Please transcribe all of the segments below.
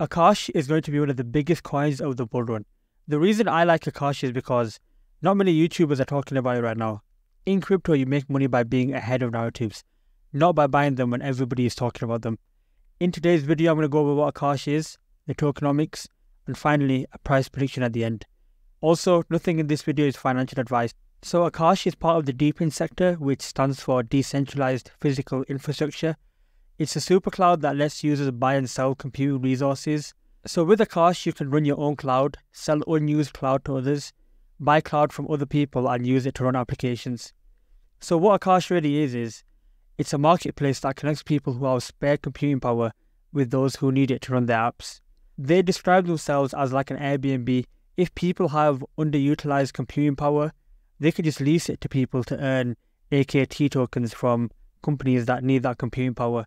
Akash is going to be one of the biggest coins of the bull run. The reason I like Akash is because not many YouTubers are talking about it right now. In crypto, you make money by being ahead of narratives, not by buying them when everybody is talking about them. In today's video, I'm going to go over what Akash is, the tokenomics, and finally, a price prediction at the end. Also, nothing in this video is financial advice. So Akash is part of the DePIN sector, which stands for Decentralized Physical Infrastructure. It's a supercloud that lets users buy and sell compute resources. So with Akash, you can run your own cloud, sell unused cloud to others, buy cloud from other people and use it to run applications. So what Akash really is, is it's a marketplace that connects people who have spare computing power with those who need it to run their apps. They describe themselves as like an Airbnb. If people have underutilized computing power, they could just lease it to people to earn AKT tokens from companies that need that computing power.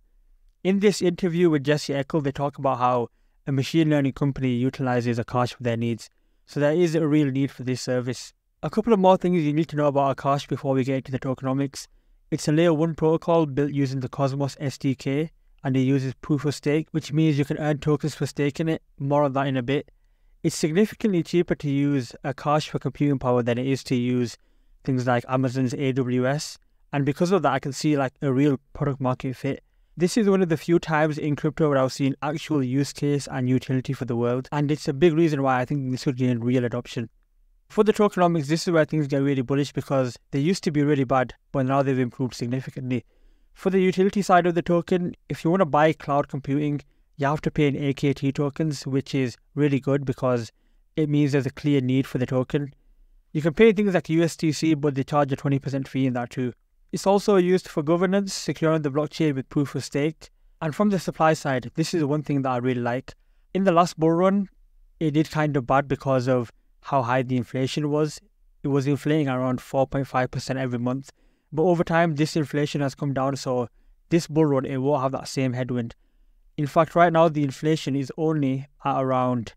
In this interview with Jesse Eckel, they talk about how a machine learning company utilizes Akash for their needs. So there is a real need for this service. A couple of more things you need to know about Akash before we get into the tokenomics. It's a layer 1 protocol built using the Cosmos SDK and it uses proof of stake, which means you can earn tokens for staking it. More on that in a bit. It's significantly cheaper to use Akash for computing power than it is to use things like Amazon's AWS. And because of that, I can see like a real product market fit. This is one of the few times in crypto where I've seen actual use case and utility for the world. And it's a big reason why I think this could gain real adoption. For the tokenomics, this is where things get really bullish because they used to be really bad, but now they've improved significantly. For the utility side of the token, if you want to buy cloud computing, you have to pay in AKT tokens, which is really good because it means there's a clear need for the token. You can pay things like USDC, but they charge a 20% fee in that too. It's also used for governance, securing the blockchain with proof of stake. And from the supply side, this is one thing that I really like. In the last bull run, it did kind of bad because of how high the inflation was. It was inflating around 4.5% every month. But over time, this inflation has come down, so this bull run, it won't have that same headwind. In fact, right now the inflation is only at around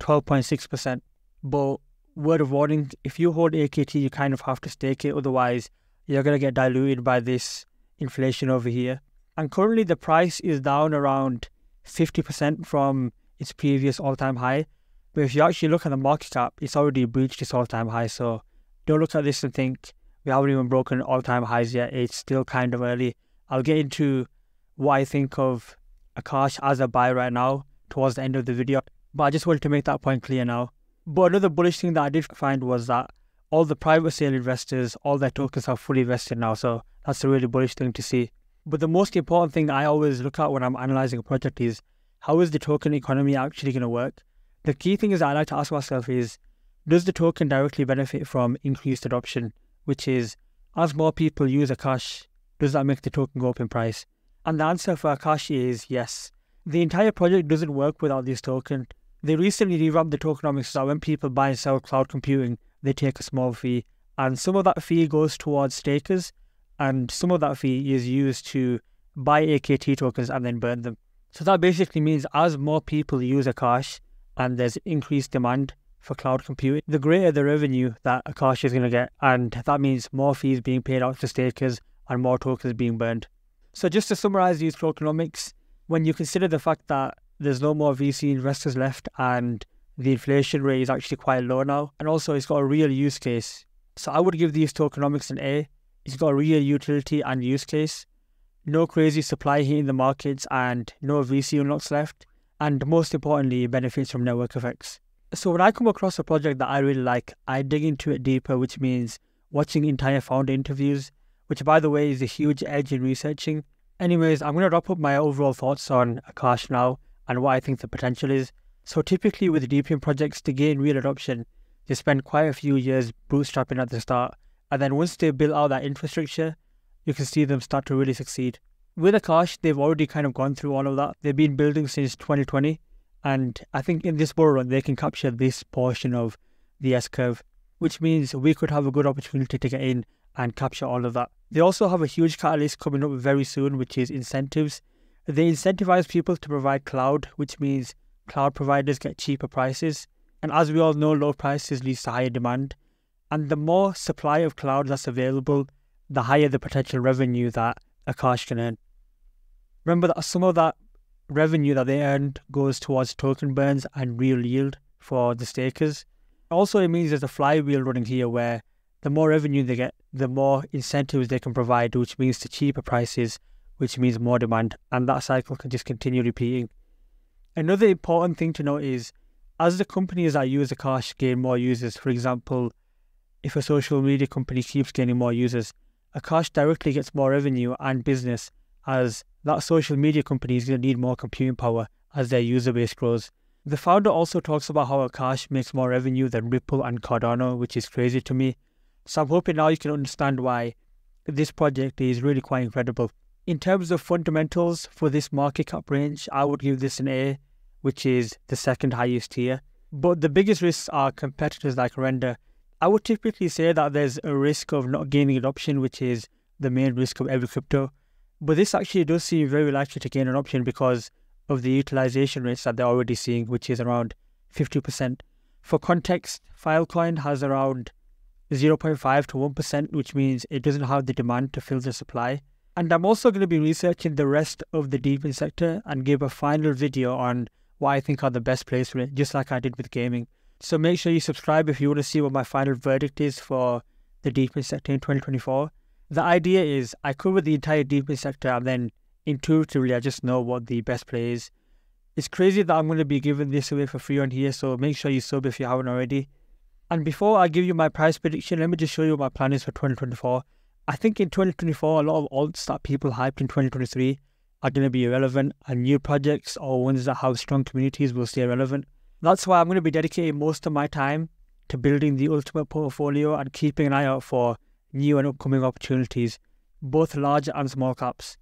12.6%. But word of warning, if you hold AKT, you kind of have to stake it, otherwise you're going to get diluted by this inflation over here. And currently the price is down around 50% from its previous all-time high. But if you actually look at the market cap, it's already breached its all-time high. So don't look at this and think we haven't even broken all-time highs yet. It's still kind of early. I'll get into what I think of Akash as a buy right now towards the end of the video. But I just wanted to make that point clear now. But another bullish thing that I did find was that all the private sale investors, all their tokens are fully vested now. So that's a really bullish thing to see. But the most important thing I always look at when I'm analyzing a project is how is the token economy actually going to work? The key thing is I like to ask myself is does the token directly benefit from increased adoption? Which is as more people use Akash, does that make the token go up in price? And the answer for Akashi is yes. The entire project doesn't work without this token. They recently revamped the tokenomics so that when people buy and sell cloud computing, they take a small fee. And some of that fee goes towards stakers, and some of that fee is used to buy AKT tokens and then burn them. So that basically means as more people use Akash and there's increased demand for cloud computing, the greater the revenue that Akash is going to get. And that means more fees being paid out to stakers and more tokens being burned. So just to summarize these tokenomics, when you consider the fact that there's no more VC investors left and the inflation rate is actually quite low now, and also it's got a real use case. So I would give these tokenomics an A. It's got a real utility and use case. No crazy supply here in the markets and no VC unlocks left. And most importantly, it benefits from network effects. So when I come across a project that I really like, I dig into it deeper, which means watching entire founder interviews, which by the way is a huge edge in researching. Anyways, I'm going to wrap up my overall thoughts on Akash now and what I think the potential is. So typically with DePIN projects to gain real adoption, they spend quite a few years bootstrapping at the start. And then once they build out that infrastructure, you can see them start to really succeed. With Akash, they've already kind of gone through all of that. They've been building since 2020. And I think in this bull run, they can capture this portion of the S curve, which means we could have a good opportunity to get in and capture all of that. They also have a huge catalyst coming up very soon, which is incentives. They incentivize people to provide cloud, which means cloud providers get cheaper prices. And as we all know, low prices leads to higher demand. And the more supply of cloud that's available, the higher the potential revenue that Akash can earn. Remember that some of that revenue that they earned goes towards token burns and real yield for the stakers. Also, it means there's a flywheel running here where the more revenue they get, the more incentives they can provide, which means to cheaper prices, which means more demand, and that cycle can just continue repeating. Another important thing to note is as the companies that use Akash gain more users, for example, if a social media company keeps gaining more users, Akash directly gets more revenue and business as that social media company is going to need more computing power as their user base grows. The founder also talks about how Akash makes more revenue than Ripple and Cardano, which is crazy to me. So I'm hoping now you can understand why this project is really quite incredible. In terms of fundamentals for this market cap range, I would give this an A, which is the second highest tier. But the biggest risks are competitors like Render. I would typically say that there's a risk of not gaining adoption, which is the main risk of every crypto. But this actually does seem very likely to gain an option because of the utilization rates that they're already seeing, which is around 50%. For context, Filecoin has around 0.5 to 1%, which means it doesn't have the demand to fill the supply. And I'm also going to be researching the rest of the DePIN sector and give a final video on what I think are the best plays for it, just like I did with gaming. So make sure you subscribe if you want to see what my final verdict is for the DePIN sector in 2024. The idea is I cover the entire DePIN sector and then intuitively I just know what the best play is. It's crazy that I'm going to be giving this away for free on here, so make sure you sub if you haven't already. And before I give you my price prediction, let me just show you what my plan is for 2024. I think in 2024, a lot of alts that people hyped in 2023 are going to be irrelevant, and new projects or ones that have strong communities will stay relevant. That's why I'm going to be dedicating most of my time to building the ultimate portfolio and keeping an eye out for new and upcoming opportunities, both large and small caps.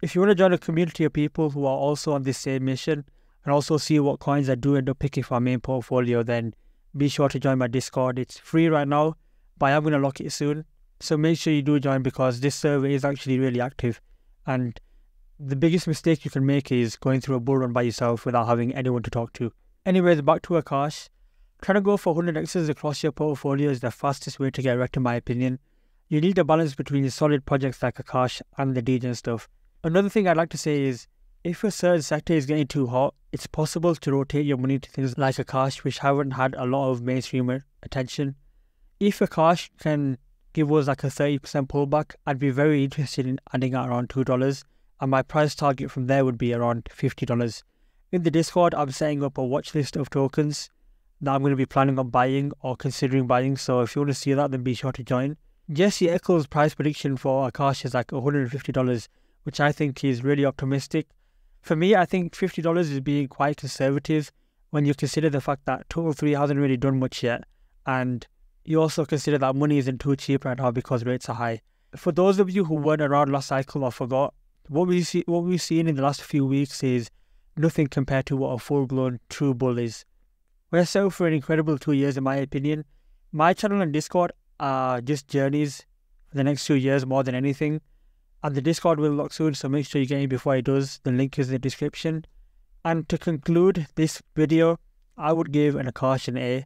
If you want to join a community of people who are also on this same mission and also see what coins I do end up picking for my main portfolio, then be sure to join my Discord. It's free right now, but I'm going to lock it soon. So make sure you do join because this server is actually really active. And the biggest mistake you can make is going through a bull run by yourself without having anyone to talk to. Anyways, back to Akash. Trying to go for 100 X's across your portfolio is the fastest way to get wrecked in my opinion. You need a balance between solid projects like Akash and the degen stuff. Another thing I'd like to say is if a certain sector is getting too hot, it's possible to rotate your money to things like Akash, which haven't had a lot of mainstream attention. If Akash can give us like a 30% pullback, I'd be very interested in adding at around $2, and my price target from there would be around $50. In the Discord, I'm setting up a watch list of tokens that I'm going to be planning on buying or considering buying, so if you want to see that, then be sure to join. Jesse Eckel's price prediction for Akash is like $150, which I think is really optimistic. For me, I think $50 is being quite conservative when you consider the fact that Total 3 hasn't really done much yet, and you also consider that money isn't too cheap right now because rates are high. For those of you who weren't around last cycle or forgot, what we see, what we've seen in the last few weeks is nothing compared to what a full-blown true bull is. We're set for an incredible two years, in my opinion. My channel and Discord are just journeys for the next two years more than anything. And the Discord will lock soon, so make sure you get in before it does. The link is in the description. And to conclude this video, I would give an Akash an A eh?